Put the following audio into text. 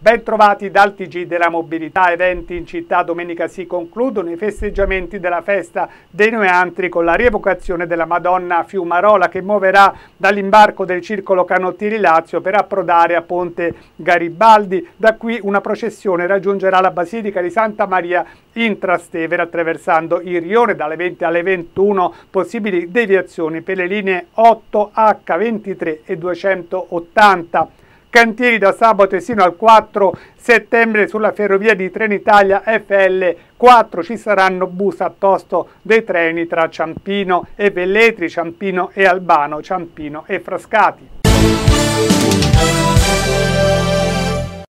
Ben trovati dal TG della mobilità, eventi in città, domenica si concludono i festeggiamenti della festa dei Noeantri con la rievocazione della Madonna Fiumarola che muoverà dall'imbarco del circolo Canottieri Lazio per approdare a Ponte Garibaldi. Da qui una processione raggiungerà la Basilica di Santa Maria in Trastevere attraversando il rione dalle 20 alle 21, possibili deviazioni per le linee 8H, 23 e 280 cantieri da sabato sino al 4 settembre sulla ferrovia di Trenitalia FL 4 ci saranno bus a posto dei treni tra Ciampino e Velletri, Ciampino e Albano, Ciampino e Frascati.